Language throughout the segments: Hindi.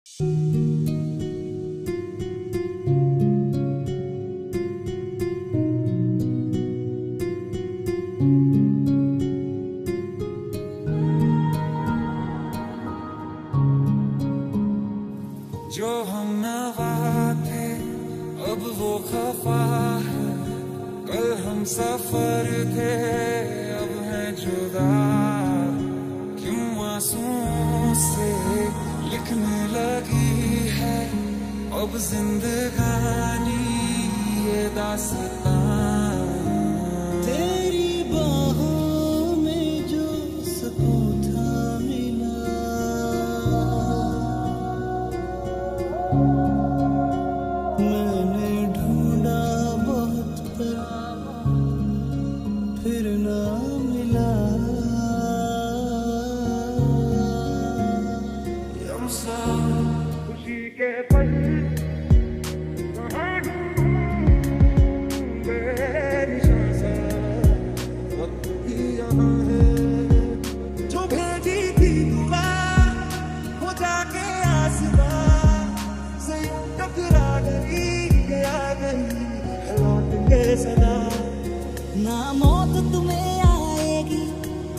जो हम नवा थे अब वो खफा है। कल हम सफ़र थे, अब है जुदा। क्यों आंसुओं अब जिंदगानी ये दास्तां सदा। ना मौत तुम्हें आएगी,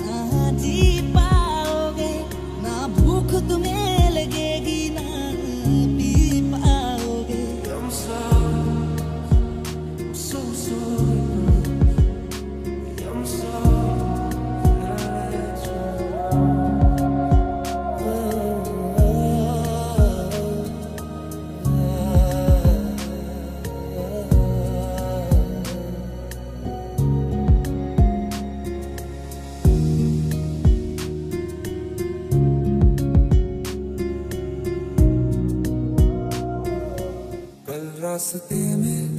ना जी पाओगे, ना भूख तुम्हें लगेगी, ना पी पाओगे. I'm sorry रास्ते में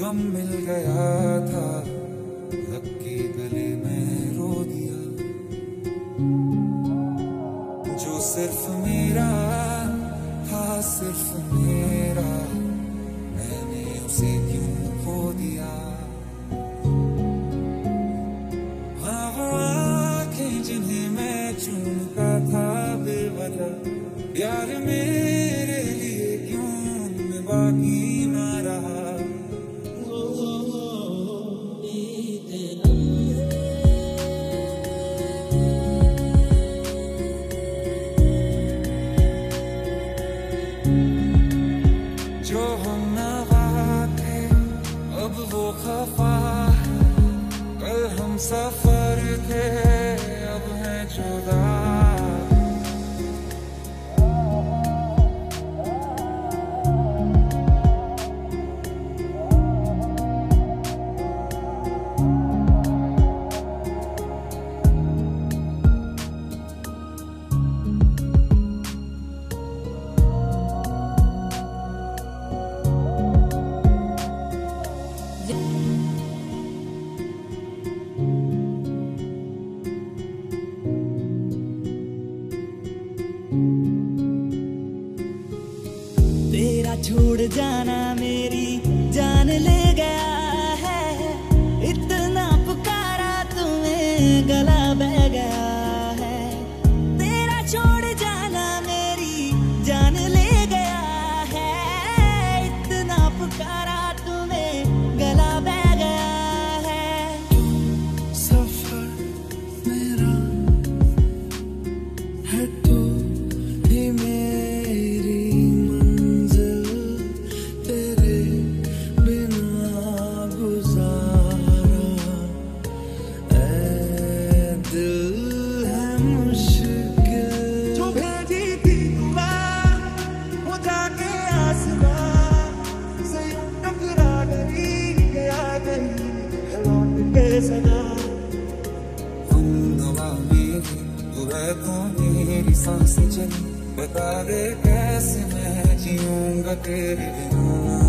गम मिल गया था। लग के गले में रो दिया। जो सिर्फ़ मेरा था, सिर्फ़ मेरा। मैंने उसे क्यों खो दिया? आँखें जिन्हें मैं चूमता था बेवजह, प्यार उनमें बाकी ना रहा जो हम नवा थे अब वो खफा है कल हम सफ़र थे अब हैं जुदा छोड़ जाना मेरी जान ले गया। तू है तो मेरी साँसें चली। बता दे कैसे मैं जीऊँगा तेरे बिना।